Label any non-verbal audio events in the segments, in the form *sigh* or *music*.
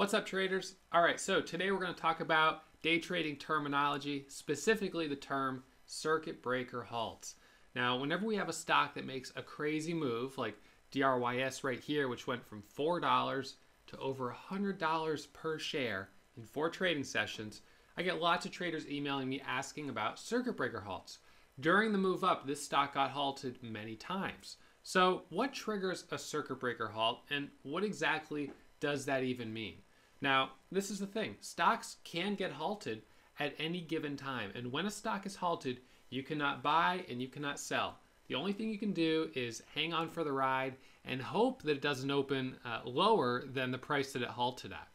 What's up, traders? All right, so today we're going to talk about day trading terminology, specifically the term circuit breaker halts. Now, whenever we have a stock that makes a crazy move, like DRYS right here, which went from $4 to over $100 per share in four trading sessions, I get lots of traders emailing me asking about circuit breaker halts. During the move up, this stock got halted many times. So, what triggers a circuit breaker halt, and what exactly does that even mean? Now, this is the thing stocks can get halted at any given time. And when a stock is halted, you cannot buy and you cannot sell. The only thing you can do is hang on for the ride and hope that it doesn't open uh, lower than the price that it halted at.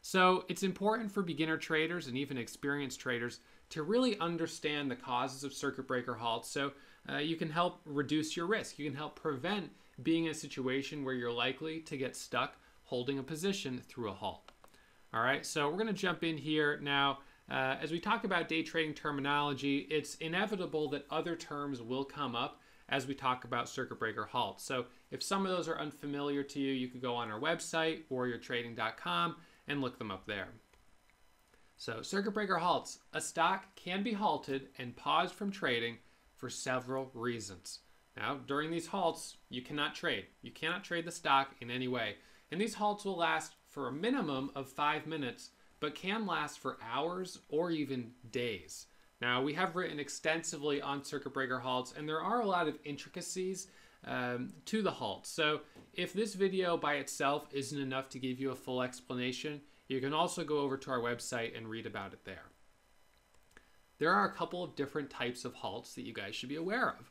So it's important for beginner traders and even experienced traders to really understand the causes of circuit breaker halts so uh, you can help reduce your risk. You can help prevent being in a situation where you're likely to get stuck holding a position through a halt. All right, so we're going to jump in here now. Uh, as we talk about day trading terminology, it's inevitable that other terms will come up as we talk about circuit breaker halts. So if some of those are unfamiliar to you, you could go on our website, warriortrading.com, and look them up there. So circuit breaker halts. A stock can be halted and paused from trading for several reasons. Now, during these halts, you cannot trade. You cannot trade the stock in any way. And these halts will last for a minimum of five minutes, but can last for hours or even days. Now, we have written extensively on circuit breaker halts, and there are a lot of intricacies um, to the halt. So, if this video by itself isn't enough to give you a full explanation, you can also go over to our website and read about it there. There are a couple of different types of halts that you guys should be aware of.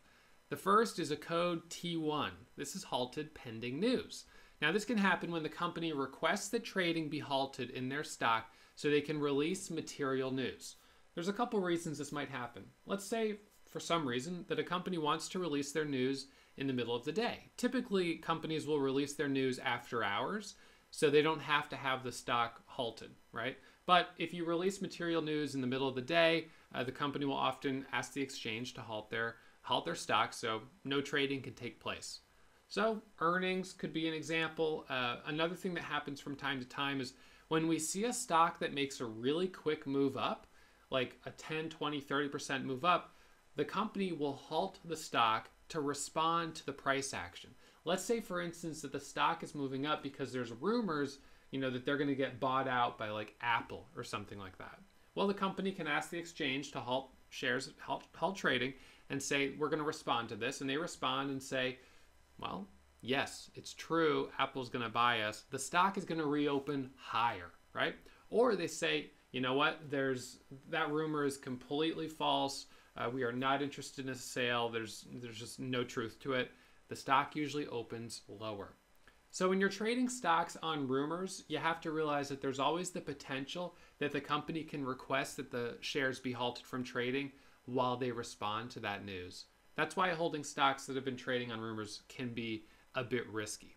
The first is a code T1. This is halted pending news. Now, this can happen when the company requests that trading be halted in their stock so they can release material news. There's a couple reasons this might happen. Let's say, for some reason, that a company wants to release their news in the middle of the day. Typically, companies will release their news after hours so they don't have to have the stock halted, right? But if you release material news in the middle of the day, uh, the company will often ask the exchange to halt their halt their stock so no trading can take place. So, earnings could be an example. Uh, another thing that happens from time to time is when we see a stock that makes a really quick move up, like a 10, 20, 30% move up, the company will halt the stock to respond to the price action. Let's say, for instance, that the stock is moving up because there's rumors, you know, that they're going to get bought out by like Apple or something like that. Well, the company can ask the exchange to halt shares, halt, halt trading, and say, we're going to respond to this. And they respond and say, well, yes, it's true. Apple's going to buy us. The stock is going to reopen higher, right? Or they say, you know what? There's that rumor is completely false. Uh, we are not interested in a sale. There's there's just no truth to it. The stock usually opens lower. So when you're trading stocks on rumors, you have to realize that there's always the potential that the company can request that the shares be halted from trading while they respond to that news. That's why holding stocks that have been trading on rumors can be a bit risky.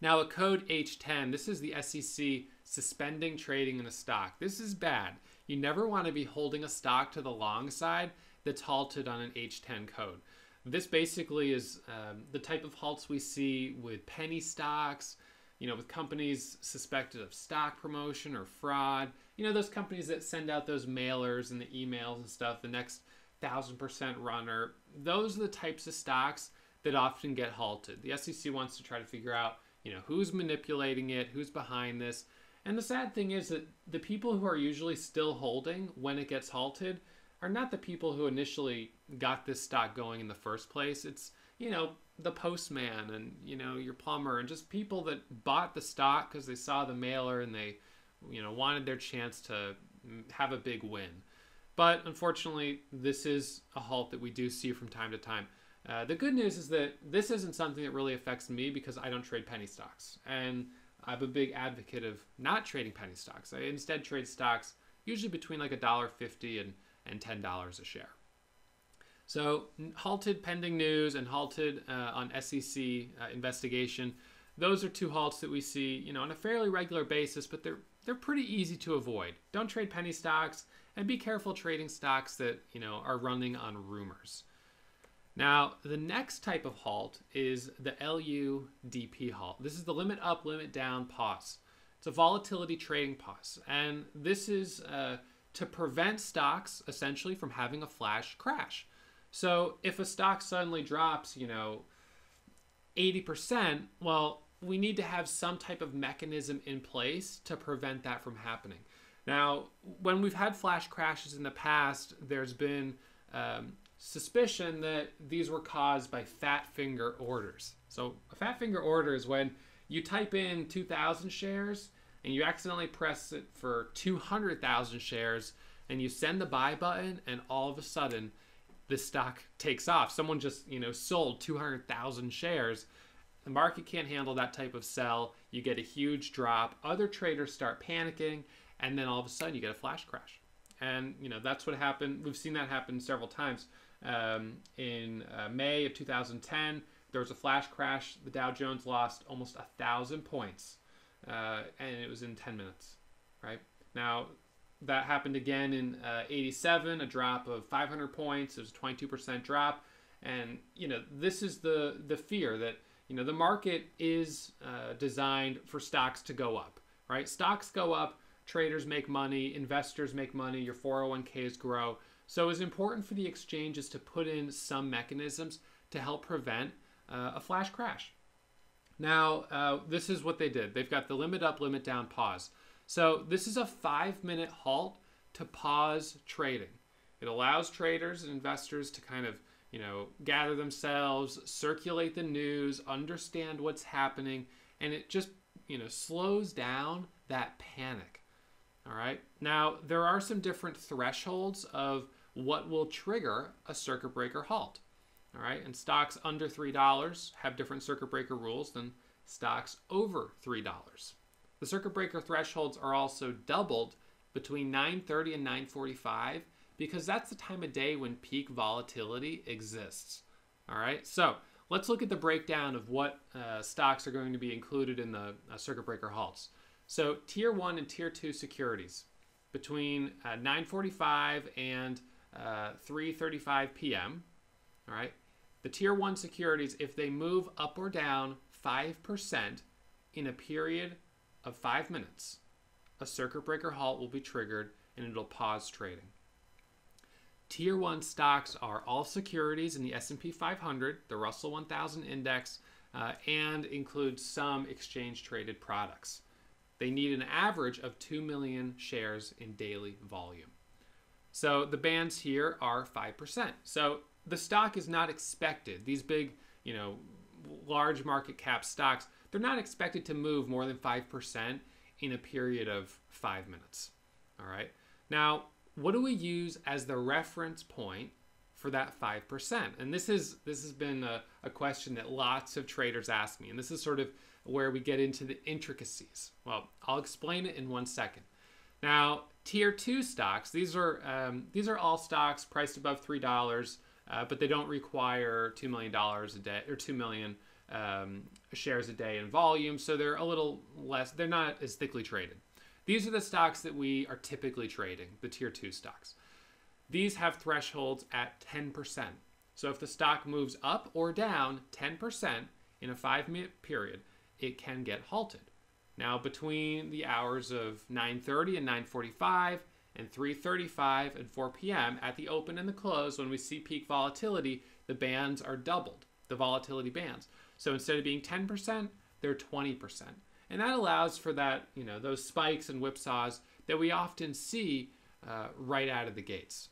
Now, a code H10, this is the SEC suspending trading in a stock. This is bad. You never want to be holding a stock to the long side that's halted on an H10 code. This basically is um, the type of halts we see with penny stocks, you know, with companies suspected of stock promotion or fraud. You know, those companies that send out those mailers and the emails and stuff, the next thousand percent runner. Those are the types of stocks that often get halted. The SEC wants to try to figure out, you know, who's manipulating it, who's behind this. And the sad thing is that the people who are usually still holding when it gets halted are not the people who initially got this stock going in the first place. It's, you know, the postman and, you know, your plumber and just people that bought the stock because they saw the mailer and they, you know, wanted their chance to mm, have a big win. But unfortunately, this is a halt that we do see from time to time. Uh, the good news is that this isn't something that really affects me because I don't trade penny stocks. And I'm a big advocate of not trading penny stocks. I instead trade stocks usually between like a dollar fifty and and ten dollars a share. So halted pending news and halted uh, on SEC uh, investigation. Those are two halts that we see, you know, on a fairly regular basis, but they're they're pretty easy to avoid. Don't trade penny stocks and be careful trading stocks that, you know, are running on rumors. Now, the next type of halt is the LUDP halt. This is the limit up, limit down pause. It's a volatility trading pause. And this is uh, to prevent stocks essentially from having a flash crash. So if a stock suddenly drops, you know, 80%, well, we need to have some type of mechanism in place to prevent that from happening. Now, when we've had flash crashes in the past, there's been um, suspicion that these were caused by fat finger orders. So, a fat finger order is when you type in 2,000 shares and you accidentally press it for 200,000 shares and you send the buy button, and all of a sudden, the stock takes off. Someone just, you know, sold 200,000 shares. The market can't handle that type of sell. You get a huge drop. Other traders start panicking, and then all of a sudden you get a flash crash. And you know that's what happened. We've seen that happen several times. Um, in uh, May of 2010, there was a flash crash. The Dow Jones lost almost a thousand points, uh, and it was in 10 minutes. Right now, that happened again in uh, 87, a drop of 500 points. It was a 22% drop, and you know this is the the fear that you know the market is uh, designed for stocks to go up. Right, stocks go up, traders make money, investors make money, your 401ks grow. So it's important for the exchanges to put in some mechanisms to help prevent uh, a flash crash. Now, uh, this is what they did. They've got the limit up, limit down, pause. So this is a five minute halt to pause trading. It allows traders and investors to kind of, you know, gather themselves, circulate the news, understand what's happening, and it just, you know, slows down that panic. All right. Now, there are some different thresholds of what will trigger a circuit breaker halt. All right. And stocks under $3 have different circuit breaker rules than stocks over $3. The circuit breaker thresholds are also doubled between 9:30 and 9:45 because that's the time of day when peak volatility exists. All right, so let's look at the breakdown of what uh, stocks are going to be included in the uh, circuit breaker halts. So tier one and tier two securities between uh, 9:45 and 3:35 uh, p.m. All right, the tier one securities, if they move up or down five percent in a period of five minutes, a circuit breaker halt will be triggered and it'll pause trading. Tier 1 stocks are all securities in the S&P 500, the Russell 1000 index, uh, and include some exchange traded products. They need an average of 2 million shares in daily volume. So the bands here are 5%. So the stock is not expected. These big, you know, large market cap stocks, they're not expected to move more than 5% in a period of five minutes. All right. Now, what do we use as the reference point for that 5%? And this is this has been a, a question that lots of traders ask me. And this is sort of where we get into the intricacies. Well, I'll explain it in one second. Now, tier two stocks, these are um, these are all stocks priced above three dollars, uh, but they don't require two million dollars a day or two million um, shares a day in volume, so they're a little less. They're not as thickly traded. These are the stocks that we are typically trading, the tier two stocks. These have thresholds at 10%. So if the stock moves up or down 10% in a five minute period, it can get halted. Now, between the hours of 9:30 and 9:45 and 3:35 and 4 p.m. at the open and the close, when we see peak volatility, the bands are doubled, the volatility bands. So instead of being 10%, they're 20%. And that allows for that, you know, those spikes and whipsaws that we often see uh, right out of the gates.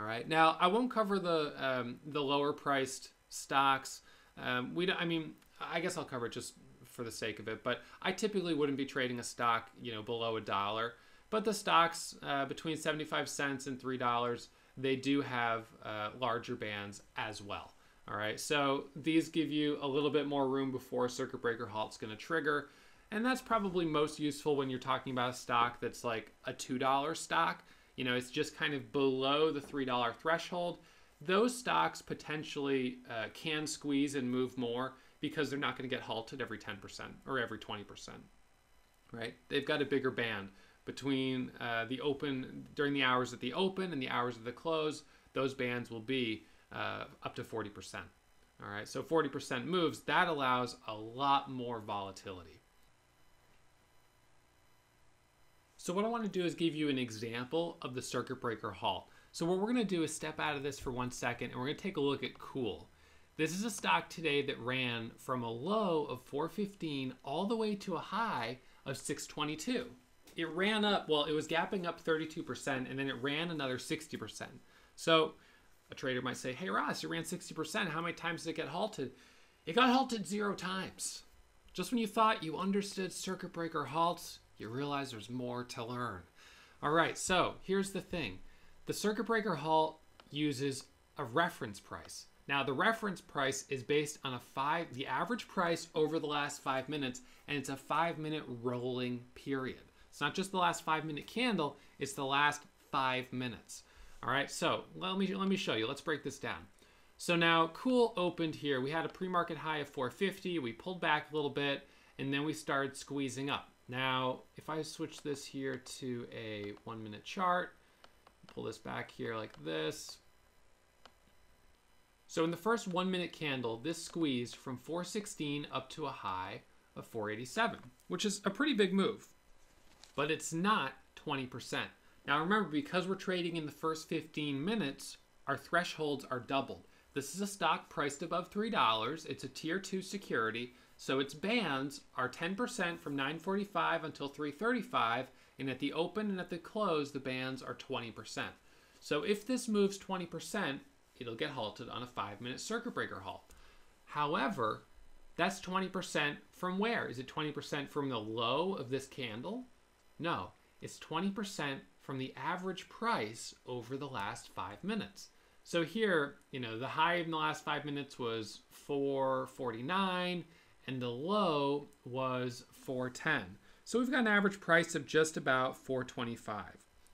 All right. Now, I won't cover the um, the lower priced stocks. Um, we don't, I mean, I guess I'll cover it just for the sake of it. But I typically wouldn't be trading a stock, you know, below a dollar. But the stocks uh, between 75 cents and three dollars, they do have uh, larger bands as well. All right, so these give you a little bit more room before a circuit breaker halt is going to trigger. And that's probably most useful when you're talking about a stock that's like a $2 stock. You know, it's just kind of below the $3 threshold. Those stocks potentially uh, can squeeze and move more because they're not going to get halted every 10% or every 20%. Right? They've got a bigger band between uh, the open, during the hours at the open and the hours of the close. Those bands will be uh, up to 40%. All right, so 40% moves, that allows a lot more volatility. So what I want to do is give you an example of the circuit breaker halt. So what we're going to do is step out of this for one second and we're going to take a look at Cool. This is a stock today that ran from a low of 415 all the way to a high of 622. It ran up, well, it was gapping up 32% and then it ran another 60%. So a trader might say, hey Ross, it ran 60%. How many times did it get halted? It got halted zero times. Just when you thought you understood circuit breaker halts, you realize there's more to learn. All right, so here's the thing. The circuit breaker halt uses a reference price. Now the reference price is based on a five, the average price over the last five minutes, and it's a five minute rolling period. It's not just the last five minute candle, it's the last five minutes. All right, so let me, let me show you. Let's break this down. So now Cool opened here. We had a pre-market high of 450. We pulled back a little bit, and then we started squeezing up. Now, if I switch this here to a one minute chart, pull this back here like this. So in the first one minute candle, this squeezed from 416 up to a high of 487, which is a pretty big move, but it's not 20%. Now remember, because we're trading in the first 15 minutes, our thresholds are doubled. This is a stock priced above $3. It's a tier 2 security, so its bands are 10% from 945 until 335, and at the open and at the close, the bands are 20%. So if this moves 20%, it'll get halted on a 5-minute circuit breaker halt. However, that's 20% from where? Is it 20% from the low of this candle? No, it's 20% from the average price over the last five minutes. So here, you know, the high in the last five minutes was 449 and the low was 410. So we've got an average price of just about 425.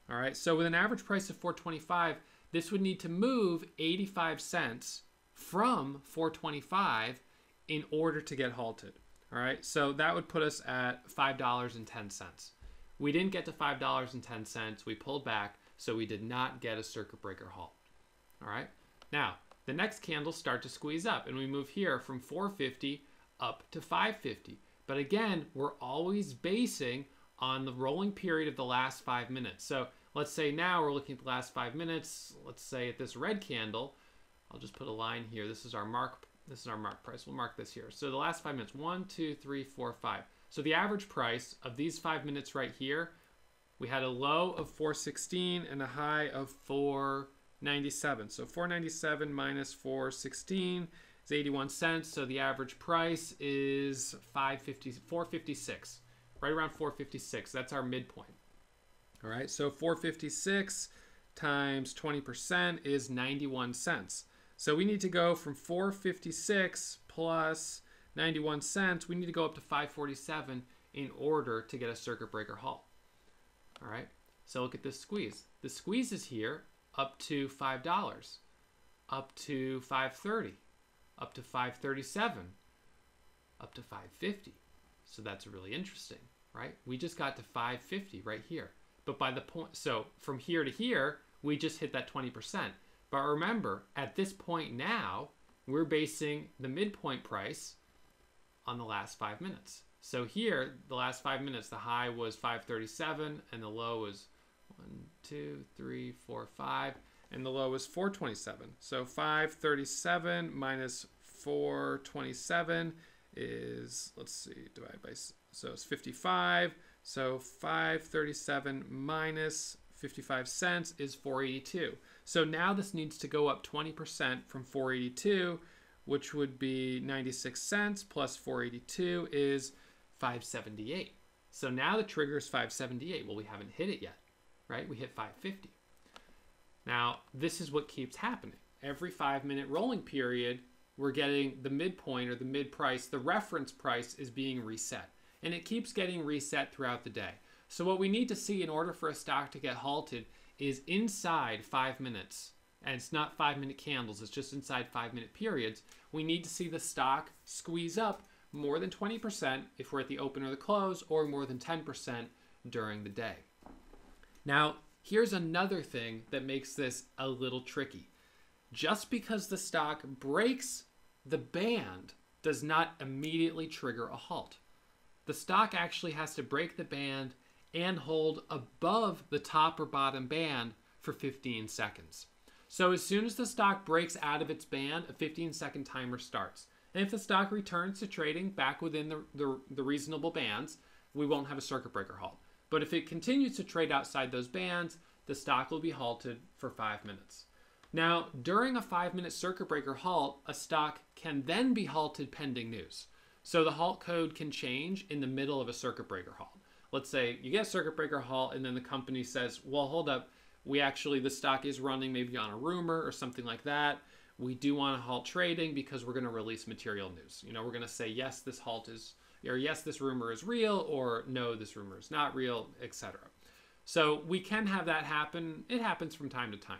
All right, so with an average price of 425, this would need to move 85 cents from 425 in order to get halted. All right, so that would put us at $5.10. We didn't get to $5.10. We pulled back, so we did not get a circuit breaker halt. All right. Now, the next candles start to squeeze up, and we move here from 450 up to 550. But again, we're always basing on the rolling period of the last five minutes. So let's say now we're looking at the last five minutes. Let's say at this red candle, I'll just put a line here. This is our mark. This is our mark price. We'll mark this here. So the last five minutes, one, two, three, four, five. So the average price of these five minutes right here, we had a low of 416 and a high of 497. So 497 minus 416 is 81 cents. So the average price is 550, 456, right around 456. That's our midpoint. All right, so 456 times 20% is 91 cents. So we need to go from 456 plus 91 cents, we need to go up to 547 in order to get a circuit breaker halt. All right, so look at this squeeze. The squeeze is here up to $5, up to 530, up to 537, up to 550. So that's really interesting, right? We just got to 550 right here. But by the point, so from here to here, we just hit that 20%. But remember, at this point now, we're basing the midpoint price on the last five minutes. So here, the last five minutes, the high was 537 and the low was one, two, three, four, five, and the low was 427. So 537 minus 427 is, let's see, divide by, so it's 55. So 537 minus 55 cents is 482. So now this needs to go up 20% from 482 which would be 96 cents plus 482 is 578. So now the trigger is 578. Well, we haven't hit it yet, right? We hit 550. Now, this is what keeps happening. Every five minute rolling period, we're getting the midpoint or the mid price, the reference price is being reset. And it keeps getting reset throughout the day. So, what we need to see in order for a stock to get halted is inside five minutes and it's not five minute candles, it's just inside five minute periods, we need to see the stock squeeze up more than 20% if we're at the open or the close, or more than 10% during the day. Now, here's another thing that makes this a little tricky. Just because the stock breaks the band does not immediately trigger a halt. The stock actually has to break the band and hold above the top or bottom band for 15 seconds. So as soon as the stock breaks out of its band, a 15 second timer starts. And if the stock returns to trading back within the, the, the, reasonable bands, we won't have a circuit breaker halt. But if it continues to trade outside those bands, the stock will be halted for five minutes. Now, during a five minute circuit breaker halt, a stock can then be halted pending news. So the halt code can change in the middle of a circuit breaker halt. Let's say you get a circuit breaker halt, and then the company says, Well, hold up, we actually, the stock is running maybe on a rumor or something like that. We do want to halt trading because we're going to release material news. You know, we're going to say, Yes, this halt is, or yes, this rumor is real, or no, this rumor is not real, etc. So we can have that happen. It happens from time to time.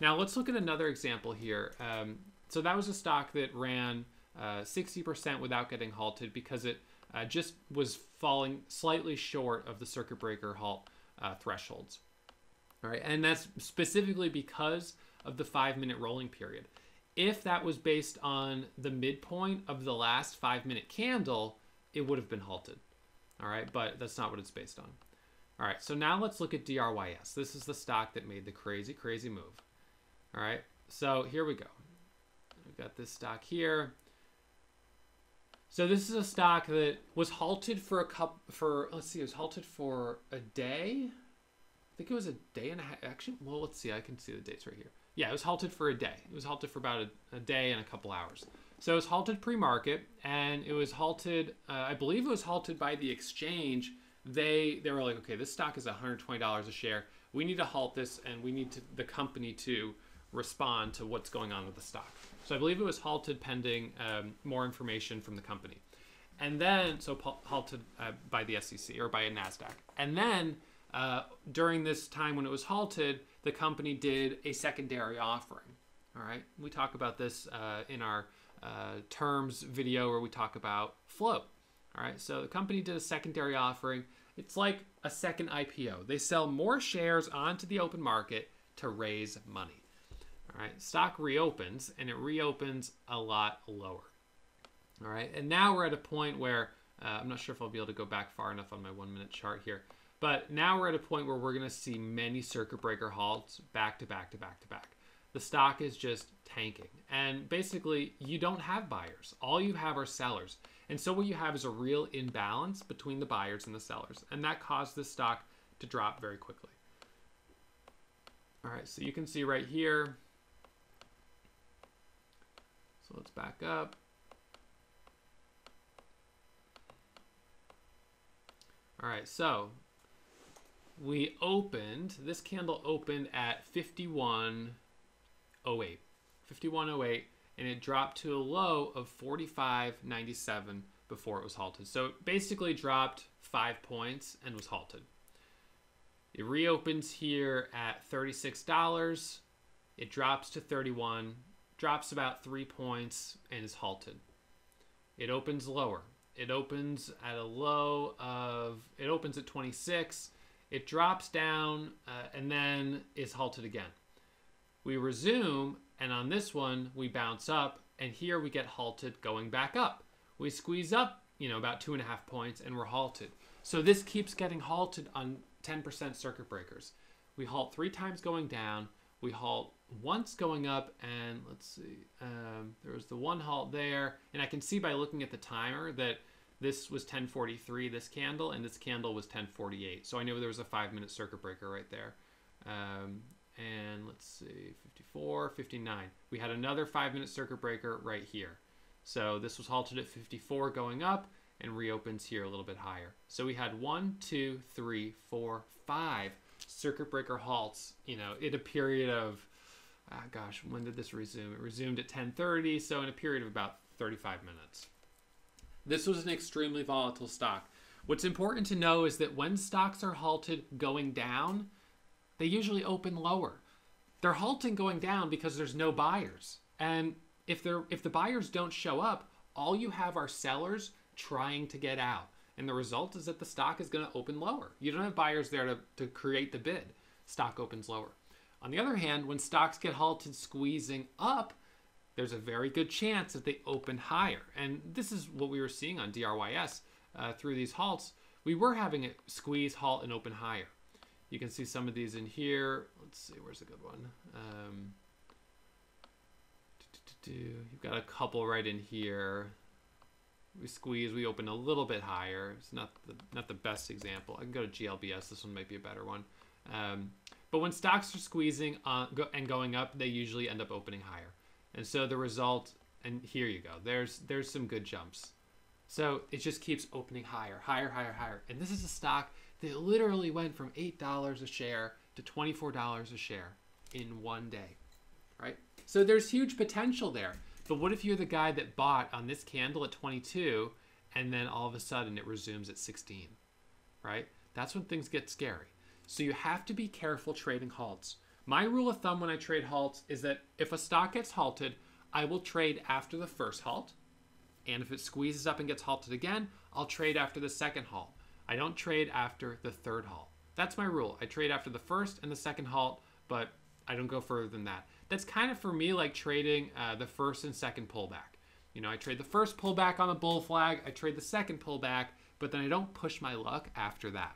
Now let's look at another example here. Um, so that was a stock that ran uh, 60% without getting halted because it uh, just was falling slightly short of the circuit breaker halt uh, thresholds. All right, and that's specifically because of the five minute rolling period. If that was based on the midpoint of the last five minute candle, it would have been halted. All right, but that's not what it's based on. All right, so now let's look at DRYS. This is the stock that made the crazy, crazy move. All right, so here we go. We've got this stock here. So this is a stock that was halted for a cup for let's see, it was halted for a day. I think it was a day and a half. Actually, well, let's see. I can see the dates right here. Yeah, it was halted for a day. It was halted for about a, a day and a couple hours. So it was halted pre-market, and it was halted. Uh, I believe it was halted by the exchange. They they were like, okay, this stock is 120 dollars a share. We need to halt this, and we need to the company to respond to what's going on with the stock. So I believe it was halted pending um, more information from the company. And then, so halted uh, by the SEC or by a NASDAQ. And then uh, during this time when it was halted, the company did a secondary offering. All right. We talk about this uh, in our uh, terms video where we talk about float. All right. So the company did a secondary offering. It's like a second IPO. They sell more shares onto the open market to raise money. All right, stock reopens and it reopens a lot lower. All right, and now we're at a point where uh, I'm not sure if I'll be able to go back far enough on my one minute chart here, but now we're at a point where we're going to see many circuit breaker halts back to back to back to back. The stock is just tanking, and basically, you don't have buyers. All you have are sellers. And so, what you have is a real imbalance between the buyers and the sellers, and that caused the stock to drop very quickly. All right, so you can see right here, so let's back up. All right, so we opened, this candle opened at 51.08. 51.08, and it dropped to a low of 45.97 before it was halted. So it basically dropped five points and was halted. It reopens here at $36. It drops to 31 drops about three points and is halted. It opens lower. It opens at a low of, it opens at 26. It drops down uh, and then is halted again. We resume, and on this one, we bounce up, and here we get halted going back up. We squeeze up, you know, about two and a half points, and we're halted. So this keeps getting halted on 10% circuit breakers. We halt three times going down, we halt once going up and let's see um, there was the one halt there and I can see by looking at the timer that this was 1043 this candle and this candle was 1048 so I knew there was a five minute circuit breaker right there um, and let's see 54 59 we had another five minute circuit breaker right here so this was halted at 54 going up and reopens here a little bit higher so we had one two three four five circuit breaker halts you know in a period of ah, gosh, when did this resume? It resumed at 10:30, so in a period of about 35 minutes. This was an extremely volatile stock. What's important to know is that when stocks are halted going down, they usually open lower. They're halting going down because there's no buyers. And if they're if the buyers don't show up, all you have are sellers trying to get out. And the result is that the stock is going to open lower. You don't have buyers there to, to create the bid. Stock opens lower. On the other hand, when stocks get halted squeezing up, there's a very good chance that they open higher. And this is what we were seeing on DRYS uh, through these halts. we were having it squeeze, halt, and open higher. You can see some of these in here. Let's see, where's a good one? Um, you've got a couple right in here. We squeeze, we open a little bit higher. It's not the, not the best example. I can go to GLBS. This one might be a better one. Um, but when stocks are squeezing on, go, and going up, they usually end up opening higher. And so the result, and here you go. There's there's some good jumps. So it just keeps opening higher, higher, higher, higher. And this is a stock that literally went from $8 a share to $24 a share in one day, right? So there's huge potential there. But what if you're the guy that bought on this candle at 22 and then all of a sudden it resumes at 16, right? That's when things get scary. So you have to be careful trading halts. My rule of thumb when I trade halts is that if a stock gets halted, I will trade after the first halt. And if it squeezes up and gets halted again, I'll trade after the second halt. I don't trade after the third halt. That's my rule. I trade after the first and the second halt, but I don't go further than that. That's kind of for me like trading uh, the first and second pullback. You know, I trade the first pullback on the bull flag, I trade the second pullback, but then I don't push my luck after that.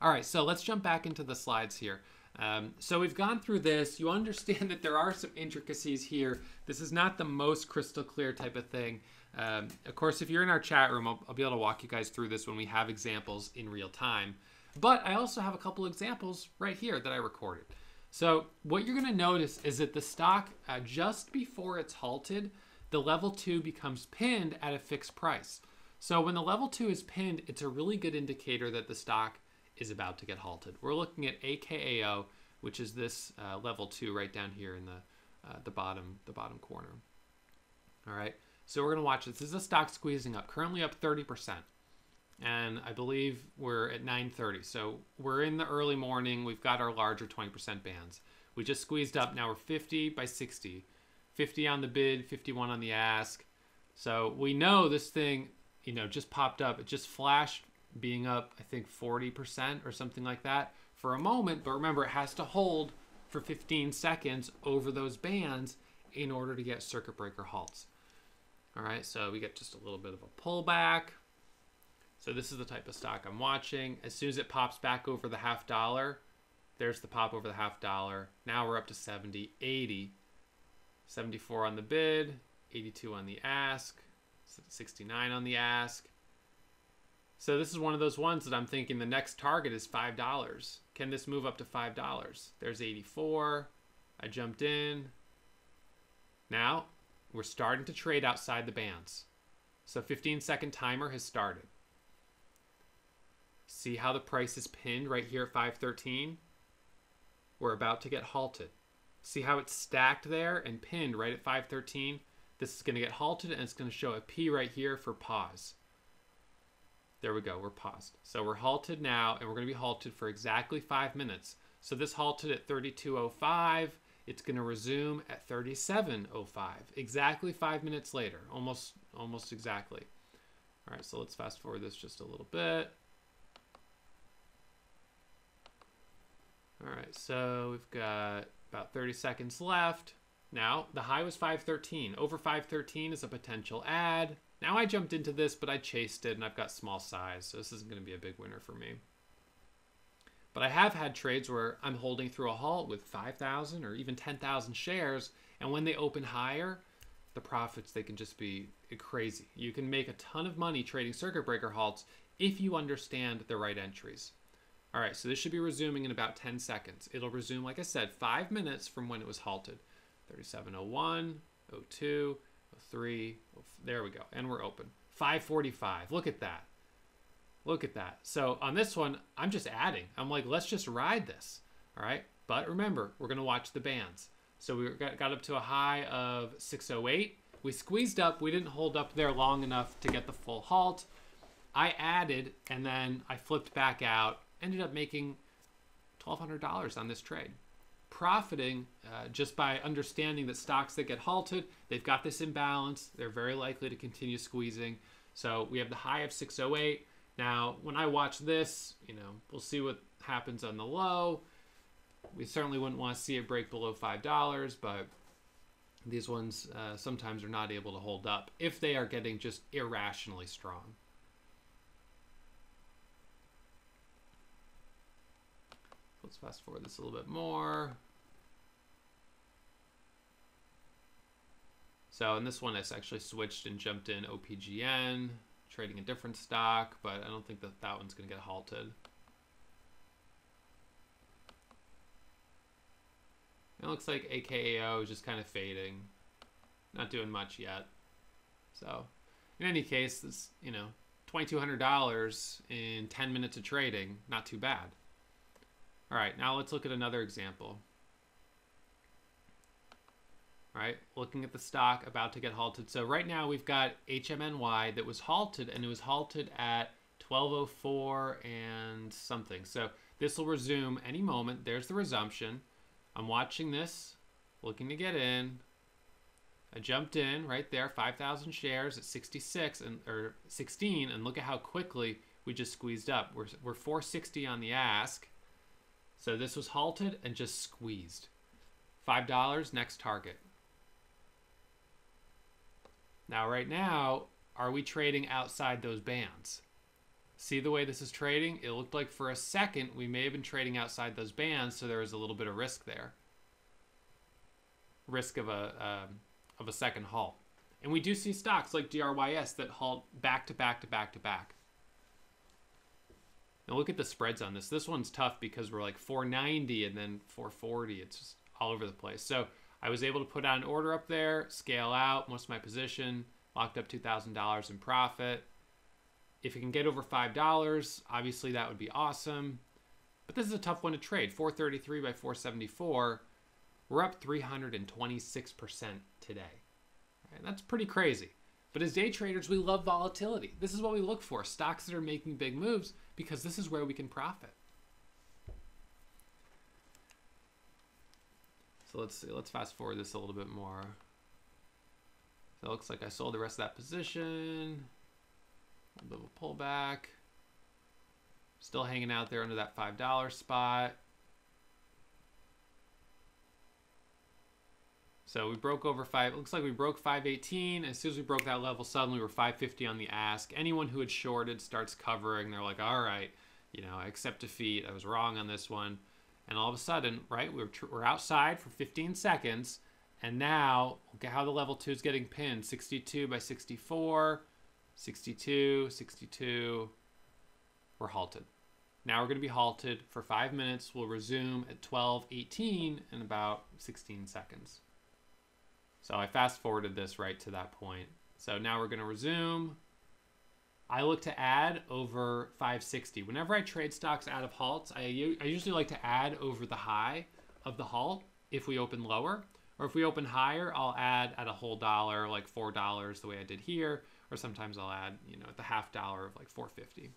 All right, so let's jump back into the slides here. Um, so we've gone through this. You understand *laughs* that there are some intricacies here. This is not the most crystal clear type of thing. Um, of course, if you're in our chat room, I'll, I'll, be able to walk you guys through this when we have examples in real time. But I also have a couple examples right here that I recorded. So what you're going to notice is that the stock, uh, just before it's halted, the level two becomes pinned at a fixed price. So when the level two is pinned, it's a really good indicator that the stock is about to get halted. We're looking at AKAO, which is this uh, level two right down here in the uh, the bottom the bottom corner. All right, so we're gonna watch this. This is a stock squeezing up, currently up 30%, and I believe we're at 9:30. So we're in the early morning. We've got our larger 20% bands. We just squeezed up. Now we're 50 by 60, 50 on the bid, 51 on the ask. So we know this thing, you know, just popped up. It just flashed being up, I think 40% or something like that for a moment. But remember, it has to hold for 15 seconds over those bands in order to get circuit breaker halts. All right, so we get just a little bit of a pullback. So this is the type of stock I'm watching. As soon as it pops back over the half dollar, there's the pop over the half dollar. Now we're up to 70, 80, 74 on the bid, 82 on the ask, 69 on the ask. So this is one of those ones that I'm thinking the next target is $5. Can this move up to $5? There's 84. I jumped in. Now we're starting to trade outside the bands. So 15 second timer has started. See how the price is pinned right here at 513? We're about to get halted. See how it's stacked there and pinned right at 513? This is going to get halted and it's going to show a P right here for pause. There we go, we're paused. So we're halted now, and we're gonna be halted for exactly five minutes. So this halted at 32.05. It's gonna resume at 37.05, exactly five minutes later, almost, almost exactly. All right, so let's fast forward this just a little bit. All right, so we've got about 30 seconds left. Now, the high was 513. Over 513 is a potential add. Now I jumped into this, but I chased it and I've got small size, so this isn't going to be a big winner for me. But I have had trades where I'm holding through a halt with 5,000 or even 10,000 shares, and when they open higher, the profits they can just be crazy. You can make a ton of money trading circuit breaker halts if you understand the right entries. All right, so this should be resuming in about 10 seconds. It'll resume, like I said, five minutes from when it was halted. 3701, 02, three. There we go. And we're open. 545. Look at that. Look at that. So on this one, I'm just adding. I'm like, let's just ride this. All right. But remember, we're going to watch the bands. So we got, got up to a high of 608. We squeezed up. We didn't hold up there long enough to get the full halt. I added and then I flipped back out. Ended up making $1,200 on this trade profiting uh, just by understanding that stocks that get halted, they've got this imbalance. They're very likely to continue squeezing. So we have the high of 608. Now, when I watch this, you know, we'll see what happens on the low. We certainly wouldn't want to see it break below $5, but these ones uh, sometimes are not able to hold up if they are getting just irrationally strong. Let's fast forward this a little bit more. So in this one, it's actually switched and jumped in OPGN trading a different stock, but I don't think that that one's going to get halted. It looks like AKAO is just kind of fading, not doing much yet. So in any case, this, you know, $2,200 in 10 minutes of trading, not too bad. All right, now let's look at another example. Right, looking at the stock about to get halted. So right now we've got HMNY that was halted and it was halted at 1204 and something. So this will resume any moment. There's the resumption. I'm watching this, looking to get in. I jumped in right there, 5,000 shares at 66 and or 16, and look at how quickly we just squeezed up. We're, we're 460 on the ask. So this was halted and just squeezed. $5, next target. Now, right now, are we trading outside those bands? See the way this is trading? It looked like for a second we may have been trading outside those bands, so there was a little bit of risk there. Risk of a, um, of a second halt. And we do see stocks like DRYS that halt back to back to back to back. Now look at the spreads on this. This one's tough because we're like 490 and then 440. It's just all over the place. So I was able to put out an order up there, scale out most of my position, locked up $2,000 in profit. If it can get over $5, obviously that would be awesome. But this is a tough one to trade. 433 by 474. We're up 326% today. And that's pretty crazy. But as day traders, we love volatility. This is what we look for stocks that are making big moves because this is where we can profit. So let's see, let's fast forward this a little bit more. So it looks like I sold the rest of that position. A little bit of a pullback. Still hanging out there under that $5 spot. So we broke over five. It looks like we broke 518. As soon as we broke that level, suddenly we're 550 on the ask. Anyone who had shorted starts covering. They're like, all right, you know, I accept defeat. I was wrong on this one. And all of a sudden, right, we're, we're outside for 15 seconds. And now, look at how the level two is getting pinned 62 by 64, 62, 62. We're halted. Now we're going to be halted for five minutes. We'll resume at 12:18 in about 16 seconds. So I fast forwarded this right to that point. So now we're going to resume. I look to add over 560. Whenever I trade stocks out of halts, I, I usually like to add over the high of the halt if we open lower. Or if we open higher, I'll add at a whole dollar, like $4 the way I did here. Or sometimes I'll add, you know, at the half dollar of like 450.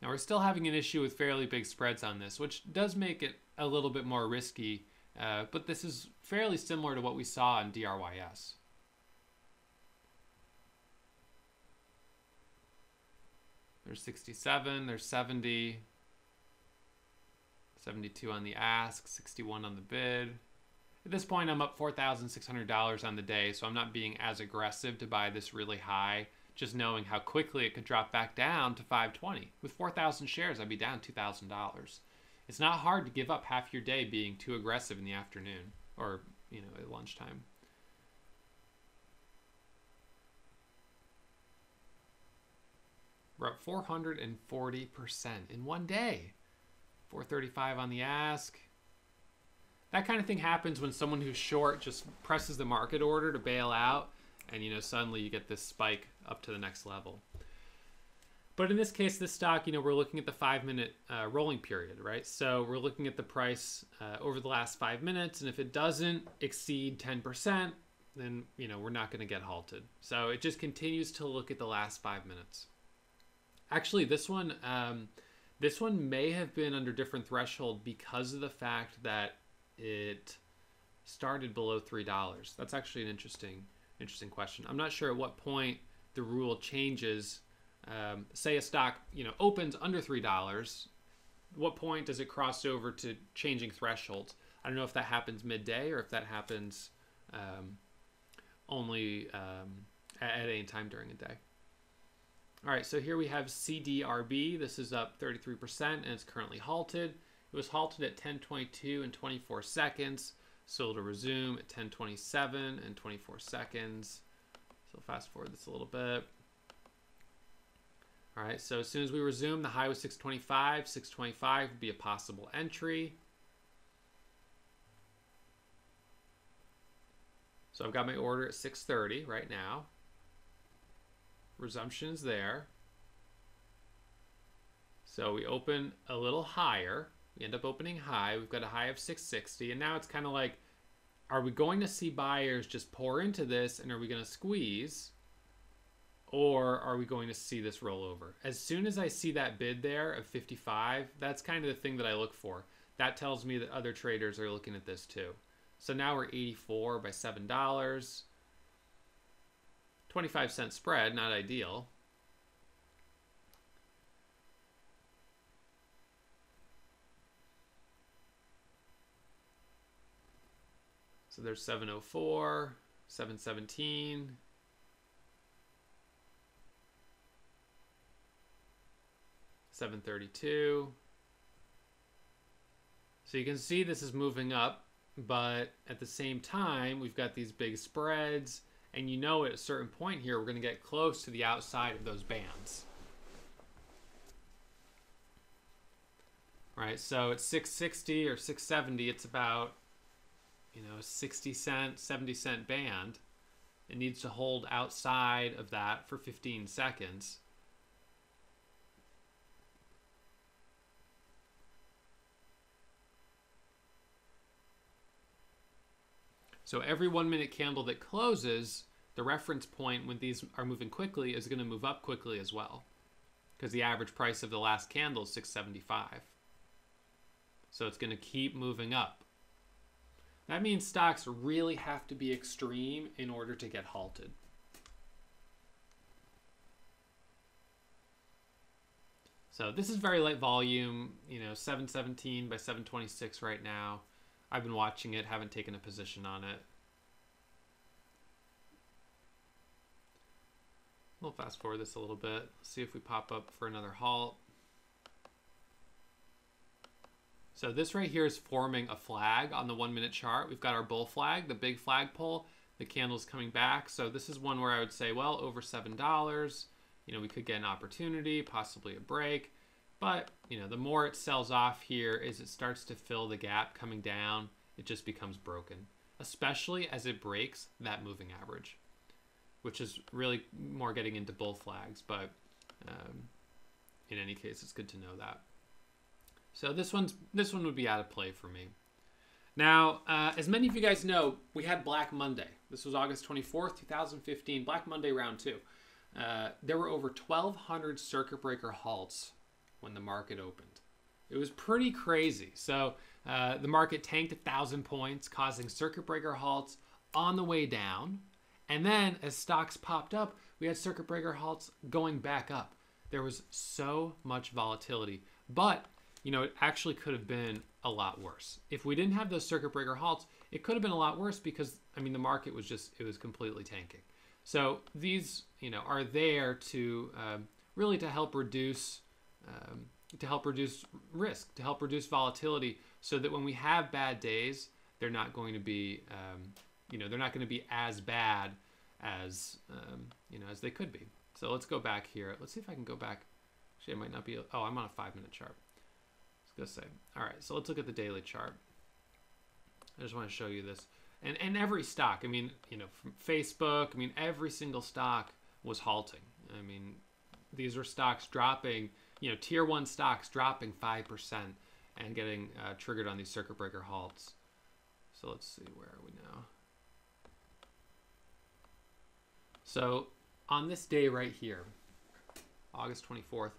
Now we're still having an issue with fairly big spreads on this, which does make it a little bit more risky uh, but this is fairly similar to what we saw in DRYS. There's 67, there's 70, 72 on the ask, 61 on the bid. At this point, I'm up $4,600 on the day, so I'm not being as aggressive to buy this really high, just knowing how quickly it could drop back down to 520. With 4,000 shares, I'd be down $2,000. It's not hard to give up half your day being too aggressive in the afternoon or, you know, at lunchtime. We're up 440% in one day. 435 on the ask. That kind of thing happens when someone who's short just presses the market order to bail out and you know suddenly you get this spike up to the next level. But in this case, this stock, you know, we're looking at the five minute uh, rolling period, right? So we're looking at the price uh, over the last five minutes. And if it doesn't exceed 10%, then, you know, we're not going to get halted. So it just continues to look at the last five minutes. Actually, this one, um, this one may have been under different threshold because of the fact that it started below $3. That's actually an interesting, interesting question. I'm not sure at what point the rule changes um, say a stock you know opens under three dollars what point does it cross over to changing thresholds i don't know if that happens midday or if that happens um, only um, at, at, any time during a day All right, so here we have CDRB. This is up 33% and it's currently halted. It was halted at 1022 and 24 seconds. So it'll resume at 1027 and 24 seconds. So fast forward this a little bit. All right, so as soon as we resume, the high was 625. 625 would be a possible entry. So I've got my order at 630 right now. Resumption is there. So we open a little higher. We end up opening high. We've got a high of 660. And now it's kind of like, are we going to see buyers just pour into this and are we going to squeeze? Or are we going to see this roll over? As soon as I see that bid there of 55, that's kind of the thing that I look for. That tells me that other traders are looking at this too. So now we're 84 by $7. 25 cent spread, not ideal. So there's 704, 717. Seven thirty-two. So you can see this is moving up, but at the same time, we've got these big spreads and you know at a certain point here we're going to get close to the outside of those bands. Right, so it's 660 or 670, it's about, you know, 60 cent, 70 cent band. It needs to hold outside of that for 15 seconds. So every one minute candle that closes, the reference point when these are moving quickly is going to move up quickly as well. Because the average price of the last candle is 675. So it's going to keep moving up. That means stocks really have to be extreme in order to get halted. So this is very light volume, you know, 717 by 726 right now. I've been watching it, haven't taken a position on it. We'll fast forward this a little bit, see if we pop up for another halt. So this right here is forming a flag on the one minute chart. We've got our bull flag, the big flagpole, the candle's coming back. So this is one where I would say, well, over $7, you know, we could get an opportunity, possibly a break. But, you know, the more it sells off here is it starts to fill the gap coming down, it just becomes broken, especially as it breaks that moving average, which is really more getting into bull flags. But um, in any case, it's good to know that. So this one's this one would be out of play for me. Now, uh, as many of you guys know, we had Black Monday. This was August 24th, 2015, Black Monday round two. Uh, there were over 1,200 circuit breaker halts when the market opened. It was pretty crazy. So uh, the market tanked a thousand points, causing circuit breaker halts on the way down. And then as stocks popped up, we had circuit breaker halts going back up. There was so much volatility. But, you know, it actually could have been a lot worse. If we didn't have those circuit breaker halts, it could have been a lot worse because, I mean, the market was just, it was completely tanking. So these, you know, are there to um, really to help reduce um, to help reduce risk, to help reduce volatility, so that when we have bad days, they're not going to be, um, you know, they're not going to be as bad as, um, you know, as they could be. So let's go back here. Let's see if I can go back. Actually, it might not be. Oh, I'm on a five minute chart. Let's gonna say. All right, so let's look at the daily chart. I just want to show you this, and and every stock. I mean, you know, from Facebook. I mean, every single stock was halting. I mean, these are stocks dropping you know, tier one stocks dropping 5% and getting uh, triggered on these circuit breaker halts. So let's see, where are we now? So on this day right here, August 24th,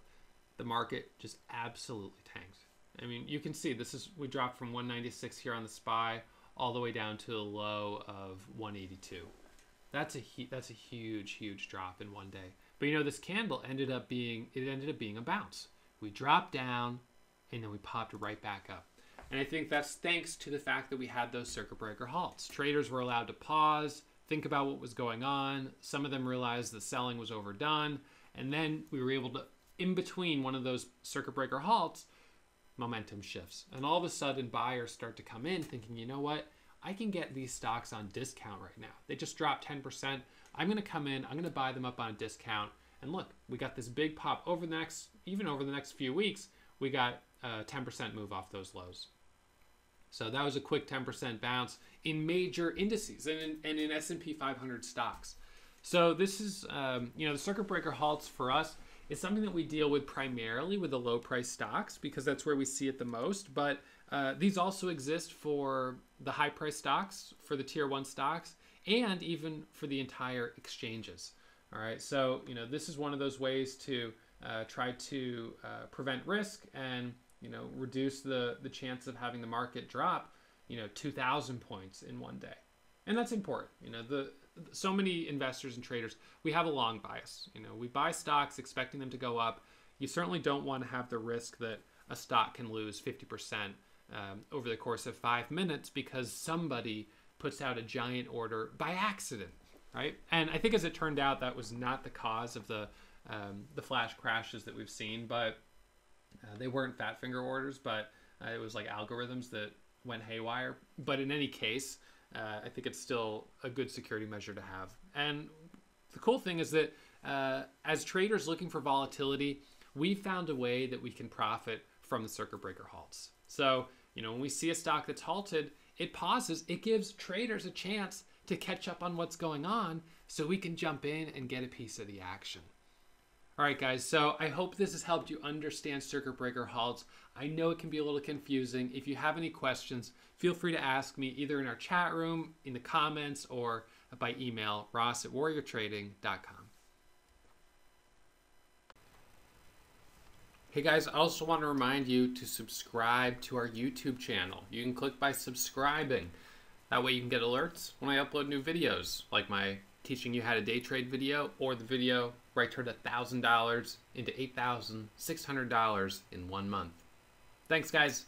the market just absolutely tanked. I mean, you can see this is, we dropped from 196 here on the SPY all the way down to a low of 182. That's a, that's a huge, huge drop in one day. But you know, this candle ended up being it ended up being a bounce. We dropped down and then we popped right back up. And I think that's thanks to the fact that we had those circuit breaker halts. Traders were allowed to pause, think about what was going on. Some of them realized the selling was overdone, And then we were able to, in between one of those circuit breaker halts, momentum shifts. And all of a sudden, buyers start to come in thinking, you know what? I can get these stocks on discount right now. They just dropped 10%. I'm going to come in, I'm going to buy them up on a discount. And look, we got this big pop over the next, even over the next few weeks, we got a 10% move off those lows. So that was a quick 10% bounce in major indices and in, and in S&P 500 stocks. So this is, um, you know, the circuit breaker halts for us is something that we deal with primarily with the low price stocks because that's where we see it the most. But uh, these also exist for the high price stocks, for the tier one stocks, and even for the entire exchanges. All right. So, you know, this is one of those ways to uh, try to uh, prevent risk and you know, reduce the the chance of having the market drop, you know, 2000 points in one day. And that's important. You know, the so many investors and traders, we have a long bias. You know, we buy stocks expecting them to go up. You certainly don't want to have the risk that a stock can lose 50% um, over the course of five minutes because somebody puts out a giant order by accident, right? And I think as it turned out, that was not the cause of the um, the flash crashes that we've seen, but uh, they weren't fat finger orders, but uh, it was like algorithms that went haywire. But in any case, uh, I think it's still a good security measure to have. And the cool thing is that uh, as traders looking for volatility, we found a way that we can profit from the circuit breaker halts. So, you know, when we see a stock that's halted, it pauses, it gives traders a chance to catch up on what's going on so we can jump in and get a piece of the action. All right, guys, so I hope this has helped you understand circuit breaker halts. I know it can be a little confusing. If you have any questions, feel free to ask me either in our chat room, in the comments, or by email, ross at warriortrading.com. Hey guys, I also want to remind you to subscribe to our YouTube channel. You can click by subscribing. That way you can get alerts when I upload new videos, like my teaching you how to day trade video or the video where I turned $1,000 into $8,600 in one month. Thanks, guys.